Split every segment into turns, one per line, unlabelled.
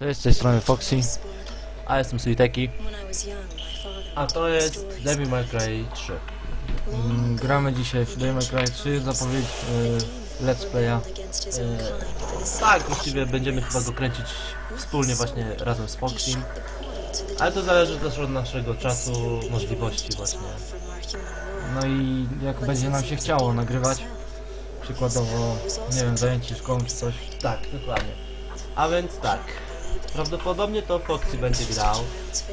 Cześć, z tej strony Foxy.
A jestem Sweeteki. A to jest Devil May Cry 3.
Mm, Gramy dzisiaj w Devil May Cry 3, zapowiedź y, Let's Playa.
sake
Tak, właściwie będziemy chyba go kręcić wspólnie właśnie razem z Foxym. Ale to zależy też od naszego czasu, możliwości właśnie.
No i jak będzie nam się chciało nagrywać, przykładowo, nie wiem, zajęcie szkołą czy coś.
Tak, dokładnie. A więc tak. Prawdopodobnie to Foxy będzie grał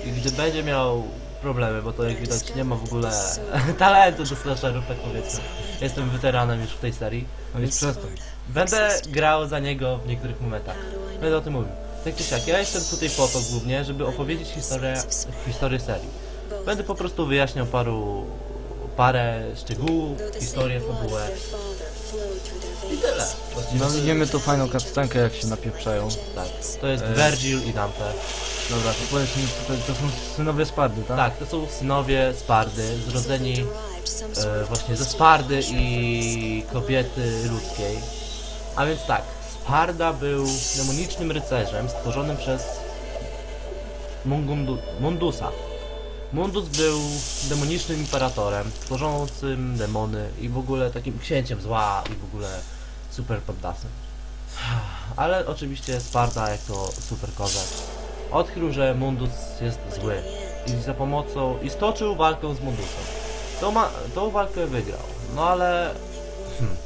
i gdy będzie miał problemy, bo to jak widać nie ma w ogóle talentu do slasherów, tak powiedzmy. Jestem weteranem już w tej serii.
No więc przestań.
Będę grał za niego w niektórych momentach. Będę o tym mówił. Tak czy siak, ja jestem tutaj po to głównie, żeby opowiedzieć historię, historię serii. Będę po prostu wyjaśniał paru, parę szczegółów, historię, fabułę i tyle. Właściwie
No widzimy tu fajną kastankę jak się napieprzają.
Tak, to jest
E.
Virgil i Dante.
Dobra, to powiedz mi, to, to są synowie Spardy, tak?
Tak, to są synowie Spardy, zrodzeni e, właśnie ze Spardy i kobiety ludzkiej. A więc tak, Sparda był demonicznym rycerzem stworzonym przez Mungundu, Mundusa. Mundus był demonicznym imperatorem, tworzącym demony i w ogóle takim księciem zła i w ogóle super poddasem. Ale oczywiście Sparda jako super kozak odkrył, że Mundus jest zły i za pomocą i stoczył walkę z Mundusem. Tą, ma, tą walkę wygrał, no ale hmm,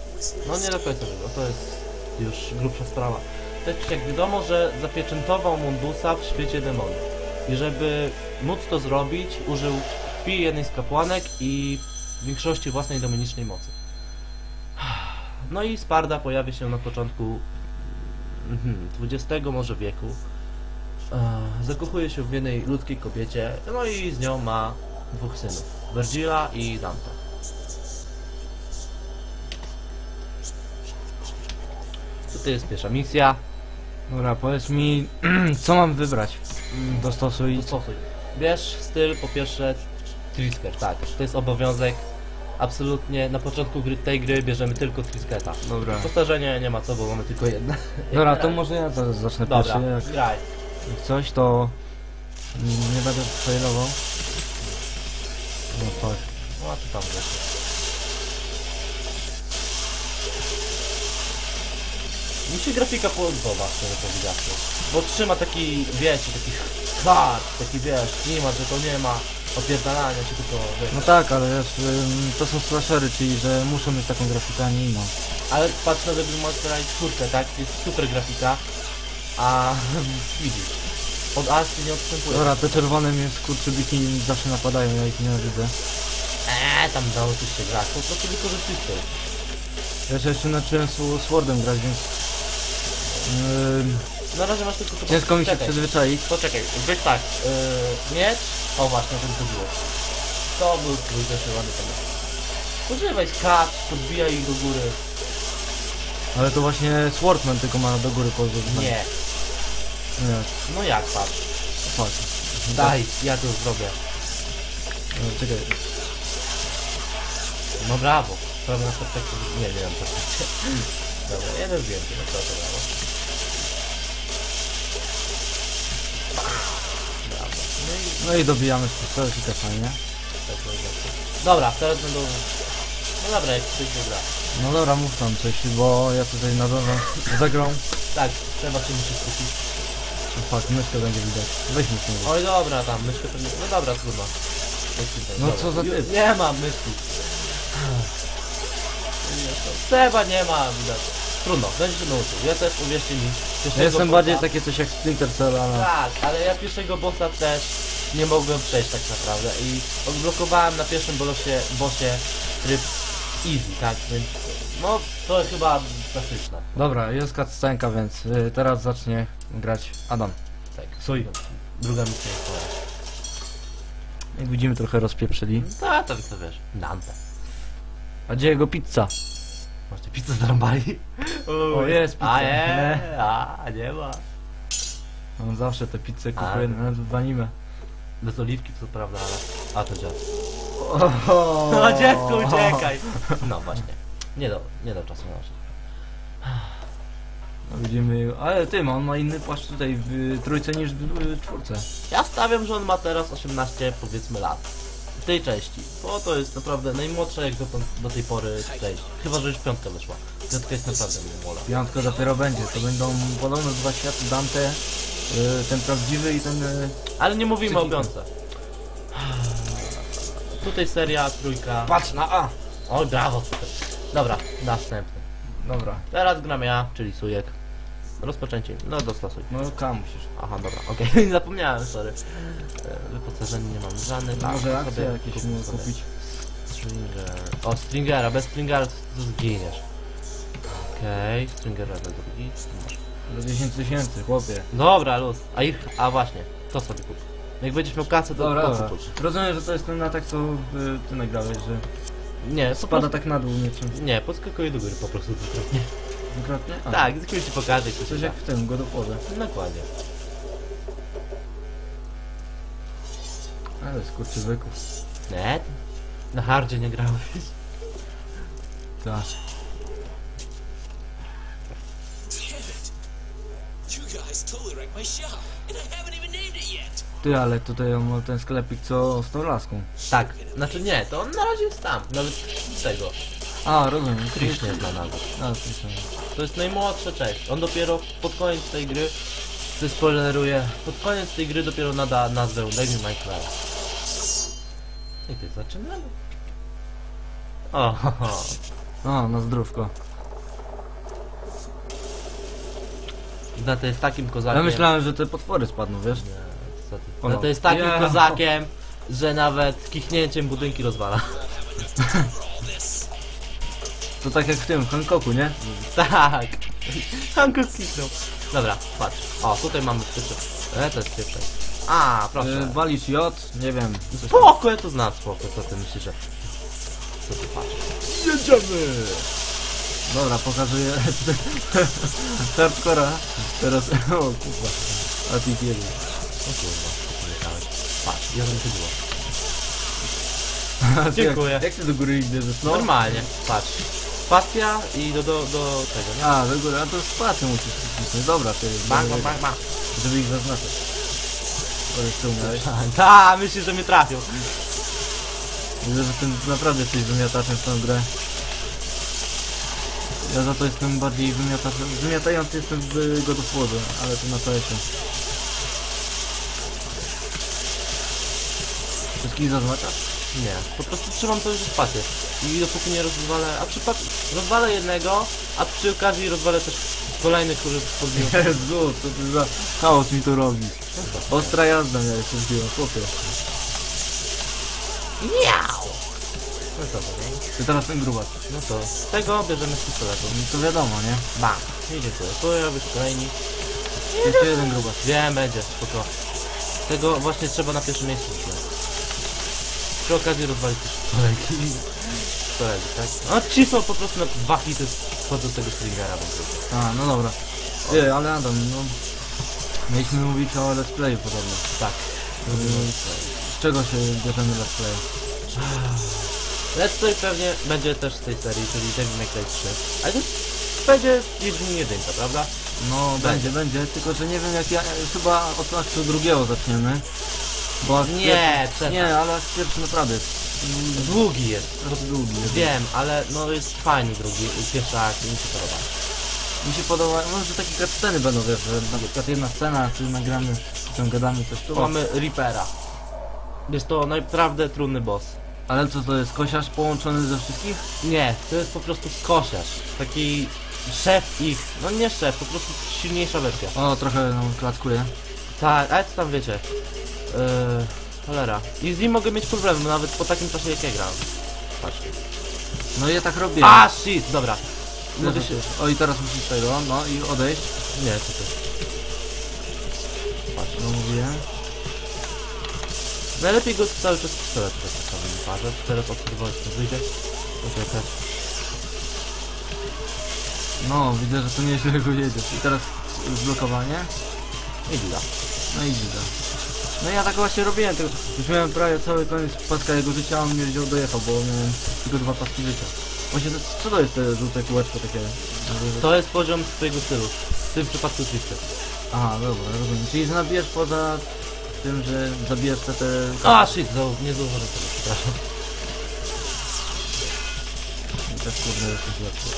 no nie do końca wygrał, to jest już grubsza sprawa. Czy jak wiadomo, że zapieczętował Mundusa w świecie demonów i żeby móc to zrobić, użył krwi jednej z kapłanek i większości własnej demonicznej mocy. No i Sparda pojawia się na początku mhm, XX może wieku. E, Zakochuje się w jednej ludzkiej kobiecie, no i z nią ma dwóch synów, Virgila i Dante. Tutaj jest pierwsza misja.
Dobra, powiedz mi, co mam wybrać? Dostosuj.
Dostosuj. Bierz styl po pierwsze Trisker, tak. To jest obowiązek. Absolutnie na początku gry, tej gry bierzemy tylko Trisketa.
Dobra.
Postarzenie nie ma co, bo mamy tylko jedno.
Dobra, to może ja zaraz zacznę
Dobra,
pierwszy. Jak
graj.
coś, to nie będę failował. No tak.
No a ty tam wiesz. Mi się grafika podoba, szczerze powiedziawszy. Bo trzyma taki, wiecie, taki kart, taki wiesz, klimat, że to nie ma opierdalania się tylko, wiesz.
No tak, ale wiesz, ym, to są slashery, czyli że muszą mieć taką grafikę, a nie inną.
Ale patrz na Devil May Cry 4, tak? Jest super grafika, a widzisz, od Asty nie odstępuje.
Dobra, te czerwone mnie skurczybiki zawsze napadają, ja ich nienawidzę.
Eee, tam nauczysz się grać, po prostu wykorzystuj to.
Ja się jeszcze nauczyłem z Swordem grać, więc... Ym,
Na razie masz tylko to
ciężko mi się
Czekaj.
przyzwyczaić.
Poczekaj, weź tak, yy, miecz, o właśnie, ten to było. To był twój zeszywany temat. Używaj skacz, podbijaj ich do góry.
Ale to właśnie Swordman tylko ma do góry pozór.
Nie,
Nie,
no jak patrz.
fuck.
Daj, ja to zrobię.
No, czekaj.
No brawo. Prawie na perspektywie. Nie, nie mam perspektywy. Dobra, jeden więcej, no to. Brawo. No i
dobijamy z i te fajnie.
tak to jest. Dobra, teraz będą... No dobra, jak ktoś wygra.
No dobra, mów tam coś, bo ja tutaj nadążam za grą.
Tak, trzeba się musi skupić.
No fuck, myszkę będzie widać. Weź mi się
Oj dobra, tam, myszkę pewnie... No dobra, trudno.
No
Dobra.
co za typ?
Nie ma myszki. Seba nie ma, widać. Trudno, będzie się nauczył. Ja też, uwierzcie mi,
Ja jestem
bossa-
bardziej takie coś jak Splinter Cell, ale...
Tak, ale ja pierwszego bossa też nie mogłem przejść tak naprawdę i odblokowałem na pierwszym bossie, bossie tryb easy, tak, więc no to chyba klasyczne.
Dobra, jest cutscenka, więc y, teraz zacznie grać Adam.
Tak,
Sój.
druga misja jest twoja.
Jak widzimy trochę rozpieprzyli.
Tak, to co wiesz, Dante.
A gdzie jego pizza?
Masz tę pizzę zrąbali?
O, jest pizza.
A nie, a nie ma.
On zawsze te pizze
A.
kupuje nawet w anime.
Bez oliwki to prawda, ale... A to dziad. No dziecko uciekaj! No właśnie. Nie do, nie do czasu na nasze.
No widzimy, ale tym, on ma inny płaszcz tutaj w trójce niż w czwórce.
Ja stawiam, że on ma teraz 18 powiedzmy lat. W tej części. Bo to jest naprawdę najmłodsza jak dotąd, do tej pory część. Chyba, że już piątka wyszła. Piątka jest naprawdę młoda.
Piątka dopiero będzie, to będą podobno dwa światy Dante, y, ten prawdziwy i ten... y,
Ale nie mówimy o piątce. Tutaj seria, trójka.
Patrz na A!
O, brawo, super. Dobra, następny.
Dobra,
Teraz gram ja, czyli Sujek. Rozpoczęcie. No, dostosuj.
no K musisz.
Aha, dobra, okej, zapomniałem, sorry. E, Wyposażenie nie mam żadnych. a,
Może akcje
sobie
jakieś mu
sobie
kupić.
Stringer. O, Stringera, bez Stringera to, zginiesz. Okej, Stringera bez drugi.
Za 10 tysięcy, chłopie.
Dobra, luz. A ich, a właśnie, to sobie kup. Jak będziesz miał kasę, to
Dobra,
co
dobra.
kup?
Rozumiem, że to jest ten atak, co y, ty nagrałeś, że
Nie, po
spada
prostu,
tak na dół niczym.
nie, podskakuje do góry po prostu dwukrotnie.
Dwukrotnie? A,
Tak, z kimś ci pokażę, jak to się
Coś
da.
jak w tym, God of War.
Dokładnie.
Ale skurczybyków.
Nie? Na hardzie nie grałeś.
Tak. Ty, ale tutaj on ma ten sklepik, co z tą laską.
Tak, znaczy nie, to on na razie jest tam, nawet z tego.
A, rozumiem.
Trish nie zna nawet.
A, Trish nie.
To jest najmłodsza część. On dopiero pod koniec tej gry, to spoileruję, pod koniec tej gry dopiero nada nazwę Lego Minecraft. I ty zaczynamy. O, ho, ho.
A, na zdrówko.
No to jest takim kozakiem.
Ja myślałem, że te potwory spadną, wiesz?
Nie, co ty.
O,
No to jest takim
ja.
kozakiem, że nawet kichnięciem budynki rozwala.
To tak jak w tym, w Hankoku, nie?
tak. Hanko kichnął. Dobra, patrz. O, tutaj mamy pierwsze. E, to jest pierwsze. A, proszę.
Y, walisz J, nie wiem. coś tam.
Spoko, ja to znam, spoko, co ty myślisz, że... Co ty patrz?
Jedziemy! Dobra, pokazuję hardcora. Teraz, o kurwa. A ty kiedy?
O kurwa, ty myślałeś? Patrz, ja bym to było. Dziękuję.
Jak, jak ty do góry idziesz? No?
Normalnie, patrz. Spacja i do, do, do tego, nie?
A, do góry, a to spację musisz wcisnąć. Dobra, ty.
Bang, bang, bang, bang.
Żeby ich zaznaczyć. O, ty umiałeś.
Ta, myślisz, że mnie trafił.
Widzę, że ty naprawdę jesteś wymiataczem w tą grę. Ja za to jestem bardziej wymiataczem. Wymiatający jestem w God of Warze, ale to na PS-ie. Wszystkich zaznaczasz?
Nie, po prostu trzymam cały czas spację. I dopóki nie rozwalę, a przypad... rozwalę jednego, a przy okazji rozwalę też kolejny, który podbił.
Jezu, co ty za chaos mi to robi. Ostra jazda miałeś chwilą, chłopie.
Miau! No to nie?
Ty teraz ten grubas.
No to z tego bierzemy z pistoletu.
No to wiadomo, nie?
Bam! I dziękuję. Tu ja być kolejni.
Jeszcze jeden grubas.
Wiem, będzie, spoko. Tego właśnie trzeba na pierwszym miejscu wziąć. Przy okazji rozwalić też. Kolegi, tak? No ci są po prostu na dwa hity wchodzą z tego stringera po prostu.
A, no dobra. Ty, ale Adam, no... Mieliśmy mówić o let's playu podobno.
Tak.
Yy, Z czego się bierzemy let's play?
Let's Play pewnie będzie też z tej serii, czyli Devil May Cry 3. Ale to będzie jedynie jedynka, prawda?
No, będzie, będzie, tylko że nie wiem jak ja... Chyba od aktu drugiego zaczniemy. Bo
Nie,
pierwszy-
przestań.
Nie, ale pierwszy naprawdę jest
Długi jest.
trochę długi. jest.
Wiem, ale no jest fajny drugi, pierwszy akt, mi się podoba.
Mi się podoba, może takie cutsceny będą, wiesz, że na przykład jedna scena, czy nagramy, czy tam gadamy coś.
Tu mamy Reapera. Jest to naprawdę trudny boss.
Ale co to jest, kosiarz połączony ze wszystkich?
Nie, to jest po prostu skosiarz. Taki szef ich. No nie szef, po prostu silniejsza wersja.
O, trochę nam klatkuje.
Tak, ale co tam wiecie? Yy, cholera. I z nim mogę mieć problemy, nawet po takim czasie jak ja gram. Patrz.
No i ja tak robię.
A, shit, dobra.
Mogę
się...
O i teraz musisz tego, no i odejść.
Nie, co ty?
Patrz, no mówiłem.
Najlepiej go cały czas pistolet tak samym parze. Teraz obserwować to wyjdzie. Tak.
No, widzę, że to nieźle go jedziesz. I teraz zblokowanie.
I gila.
No i widzę. No ja tak właśnie robiłem, tylko już miałem prawie cały koniec paska jego życia, a on mnie wziął dojechał, bo miałem tylko dwa paski życia. Właśnie, to, co to jest te żółte kółeczko takie?
To jest poziom twojego stylu. W tym przypadku Twisted.
Aha, dobra, rozumiem. Czyli zabijesz poza tym, że zabijesz te... te...
A, shit, zau- nie zauważyłem tego, przepraszam.
Też kurde jesteś lepszy.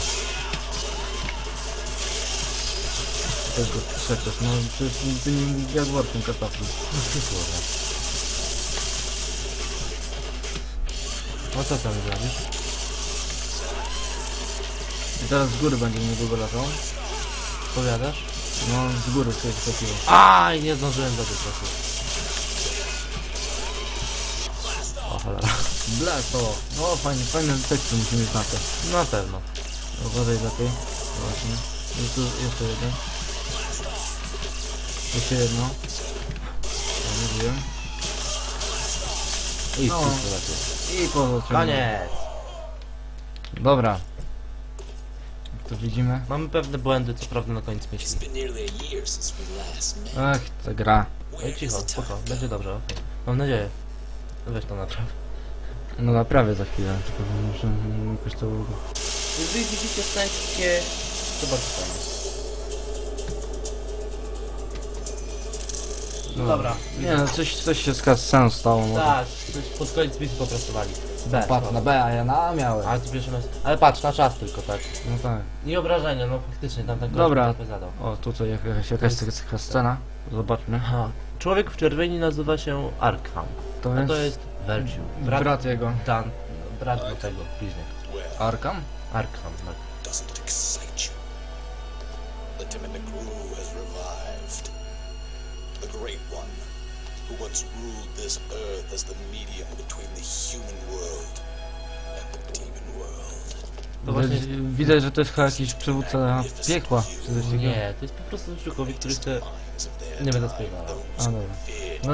Tego trzeciesz, no przecież ty nie jak workiem kartofli.
Kurde. No co tam zrobisz?
I teraz z góry będzie niedługo latał.
Powiadasz?
No z góry sobie wskoczyło.
Aj, nie zdążyłem do tej czasu. Cholera.
Blast, o! No fajny, fajny teksty musimy mieć na to.
Na pewno.
Uważaj lepiej. Właśnie. I tu jeszcze jeden. Jeszcze jedno. Ja mówiłem.
I
No. I po
Koniec!
Dobra. Jak to widzimy.
Mamy pewne błędy, co prawda na koniec myśli.
Ach, ta gra.
Oj, cicho, spoko, będzie dobrze, okej. Mam nadzieję. Weź to napraw.
No naprawię za chwilę, tylko muszę jakoś to...
Wy widzicie sędzkie... Zobaczcie fajnie. No dobra.
Nie no, coś, coś się z kasceną stało może.
Tak, coś pod koniec misji popracowali. B.
Patrz na B, a ja na A miałem.
Ale tu bierzemy... Ale patrz, na czas tylko, tak.
No tak.
Nie obrażenia, no faktycznie, tam tak
Dobra.
gość zadał.
O, tutaj jakaś, jakaś taka scena. Zobaczmy.
Aha. Człowiek w czerwieni nazywa się Arkham.
To
A
jest
to jest Vergil.
brat, jego.
Dan, brat do tego, bliźniak.
Arkham?
Arkham, tak.
doesn't it excite you? The Timon Negru has revived. The Great One, who once ruled this earth as the medium between the human world and the demon world.
To właśnie...
Widać, widać, że to jest chyba jakiś przywódca piekła.
Nie, to jest po prostu człowiek, który chce... Nie będę śpiewał.
A dobra. No.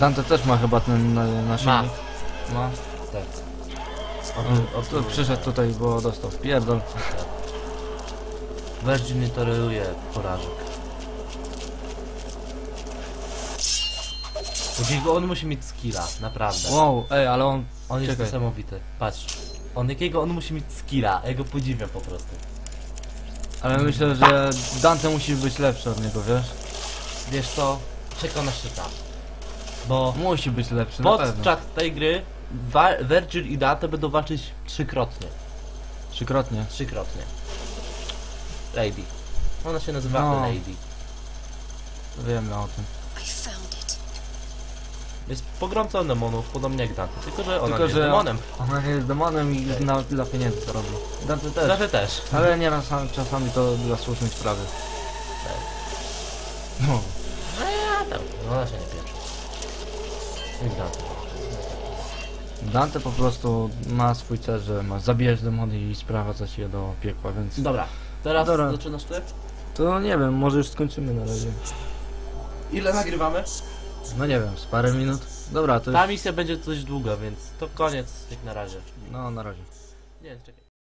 Dante też ma chyba ten na, na silnik. Ma.
Tak.
On, tu, przyszedł tutaj, bo dostał pierdol.
Vergil nie toleruje porażek. Jakiego on musi mieć skilla, naprawdę.
Wow, ej, ale on...
On jest
Czekaj.
niesamowity. Patrz. On jakiego on musi mieć skilla, ja go podziwiam po prostu.
Ale myślę, że Dante musi być lepszy od niego, wiesz?
Wiesz co? Czeka na szczyta. Bo
Musi być lepszy, na pewno.
podczas tej gry Wa- Vergil i Dante będą walczyć trzykrotnie.
Trzykrotnie.
Trzykrotnie. Lady. Ona się nazywa
No.
Lady.
Wiemy o tym.
I found it.
Jest pogromcą demonów, podobnie jak Dante. Tylko, że ona
Tylko,
nie jest
że-
demonem.
Ona nie jest demonem i na, dla pieniędzy to robi. Dante też.
Dante też.
Ale nieraz czasami to dla słusznej sprawy. No.
No ja tam. No ona się nie pieczy. Jak Dante.
Dante po prostu ma swój cel, że ma zabijać demony i sprowadzać je do piekła, więc...
Dobra. Teraz
Dobra.
zaczynasz ty?
To nie wiem, może już skończymy na razie.
Ile nagrywamy?
No nie wiem, z parę minut. Dobra, to
Ta
już...
misja będzie dość długa, więc to koniec jak na razie.
No, na razie.
Nie, czekaj.